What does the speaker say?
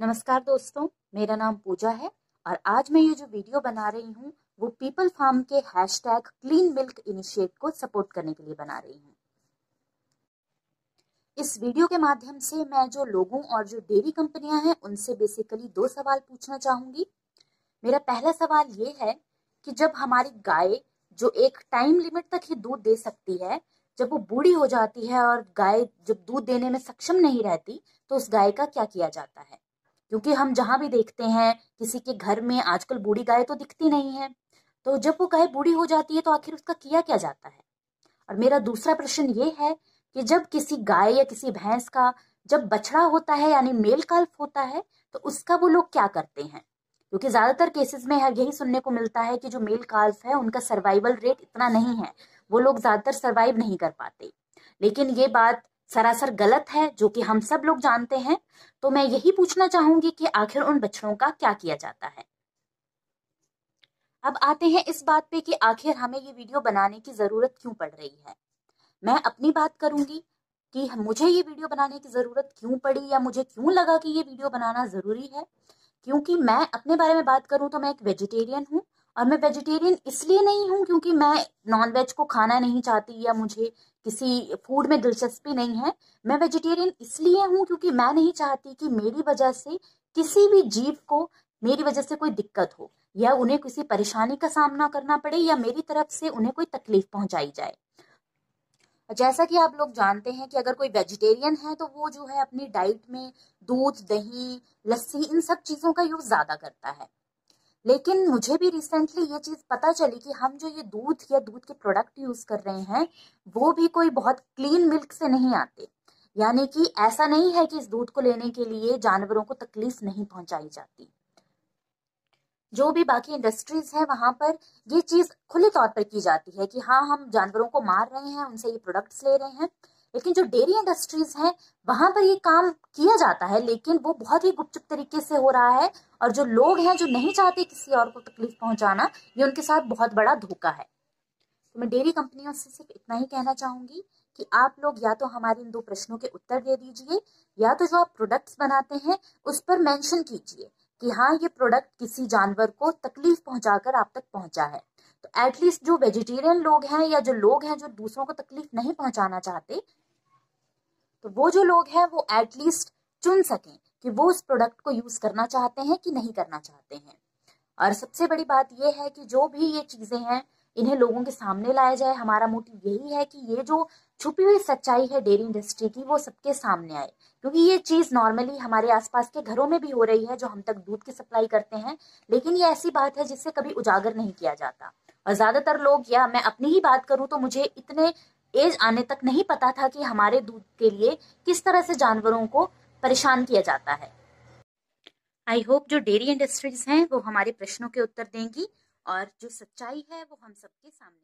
नमस्कार दोस्तों, मेरा नाम पूजा है और आज मैं ये जो वीडियो बना रही हूँ, वो पीपल फार्म के hashtag clean milk initiate को सपोर्ट करने के लिए बना रही हूँ। इस वीडियो के माध्यम से मैं जो लोगों और जो डेयरी कंपनियाँ हैं, उनसे बेसिकली दो सवाल पूछना चाहूँगी। मेरा पहला सवाल ये है कि जब हमारी गाय जो एक टाइम लिमिट तक ही दूध दे सकती है, जब वो बूढ़ी हो जाती है और गाय जब दूध देने में सक्षम नहीं रहती तो उस गाय का क्या किया जाता है? क्योंकि हम जहाँ भी देखते हैं, किसी के घर में आजकल बूढ़ी गाय तो दिखती नहीं है। तो जब वो गाय बूढ़ी हो जाती है तो आखिर उसका किया क्या जाता है? और मेरा दूसरा प्रश्न ये है कि जब किसी गाय या किसी भैंस का जब बछड़ा होता है, यानी मेल काल्फ होता है तो उसका वो लोग क्या करते हैं? क्योंकि ज़्यादातर केसेस में यही सुनने को मिलता है कि जो मेल काल्फ है, उनका सर्वाइवल रेट इतना नहीं है। वो लोग ज़्यादातर सर्वाइव नहीं कर पाते। लेकिन ये बात सरासर गलत है, जो कि हम सब लोग जानते हैं तो मैं यही पूछना चाहूँगी कि आखिर उन बछड़ों का क्या किया जाता है? अब आते हैं इस बात पे कि आखिर हमें ये वीडियो बनाने की ज़रूरत क्यों पड़ रही है? मैं अपनी बात करूँगी कि मुझे ये वीडियो बनाने की ज़रूरत क्यों पड़ी या मुझे क्यों लगा कि ये वीडियो बनाना ज़रूरी है? क्योंकि मैं अपने बारे में बात करूँ तो मैं एक वेजिटेरियन हूँ और मैं वेजिटेरियन इसलिए नहीं हूँ क्योंकि मैं नॉन वेज को खाना नहीं चाहती या मुझे किसी फ़ूड में दिलचस्पी नहीं है। मैं वेजिटेरियन इसलिए हूँ क्योंकि मैं नहीं चाहती कि मेरी वजह से किसी भी जीव को मेरी वजह से कोई दिक्कत हो या उन्हें किसी परेशानी का सामना करना पड़े या मेरी तरफ़ से उन्हें कोई तकलीफ़ पहुंचाई जाए। जैसा कि आप लोग जानते हैं कि अगर कोई वेजिटेरियन है तो वो जो है अपनी डाइट में दूध, दही, लस्सी इन सब चीज़ों का यूज़ ज़्यादा करता है। लेकिन मुझे भी रिसेंटली ये चीज़ पता चली कि हम जो ये दूध या दूध के प्रोडक्ट यूज़ कर रहे हैं, वो भी कोई बहुत क्लीन मिल्क से नहीं आते। यानी कि ऐसा नहीं है कि इस दूध को लेने के लिए जानवरों को तकलीफ़ नहीं पहुंचाई जाती। जो भी बाकी इंडस्ट्रीज़ है, वहाँ पर ये चीज़ खुले तौर पर की जाती है कि हाँ हम जानवरों को मार रहे हैं, उनसे ये प्रोडक्ट्स ले रहे हैं। लेकिन जो डेयरी इंडस्ट्रीज़ हैं, वहाँ पर ये काम किया जाता है, लेकिन वो बहुत ही गुपचुप तरीके से हो रहा है और जो लोग हैं जो नहीं चाहते किसी और को तकलीफ़ पहुंचाना, ये उनके साथ बहुत बड़ा धोखा है। तो मैं डेयरी कंपनियों से सिर्फ़ इतना ही कहना चाहूँगी कि आप लोग या तो हमारे इन दो प्रश्नों के उत्तर दे दीजिए, या तो जो आप प्रोडक्ट्स बनाते हैं, उस पर मेंशन कीजिए कि हाँ ये प्रोडक्ट किसी जानवर को तकलीफ़ पहुंचाकर आप तक पहुँचा है। तो एटलीस्ट जो वेजिटेरियन लोग हैं या जो लोग हैं जो दूसरों को तकलीफ़ नहीं पहुंचाना चाहते तो वो जो लोग हैं, वो एटलीस्ट चुन सकें कि वो उस प्रोडक्ट को यूज़ करना चाहते हैं कि नहीं करना चाहते हैं। और सबसे बड़ी बात यह है कि जो भी ये चीज़ें हैं, इन्हें लोगों के सामने लाया जाए। हमारा मोटिव यही है कि ये जो छुपी हुई सच्चाई है डेयरी इंडस्ट्री की, वो सबके सामने आए। क्योंकि ये चीज़ नॉर्मली हमारे आसपास के घरों में भी हो रही है, जो हम तक दूध की सप्लाई करते हैं। लेकिन ये ऐसी बात है जिससे कभी उजागर नहीं किया जाता। और ज़्यादातर लोग, या मैं अपनी ही बात करूँ तो मुझे इतने एज आने तक नहीं पता था कि हमारे दूध के लिए किस तरह से जानवरों को परेशान किया जाता है। आई होप जो डेयरी इंडस्ट्रीज़ हैं, वो हमारे प्रश्नों के उत्तर देंगी और जो सच्चाई है, वो हम सबके सामने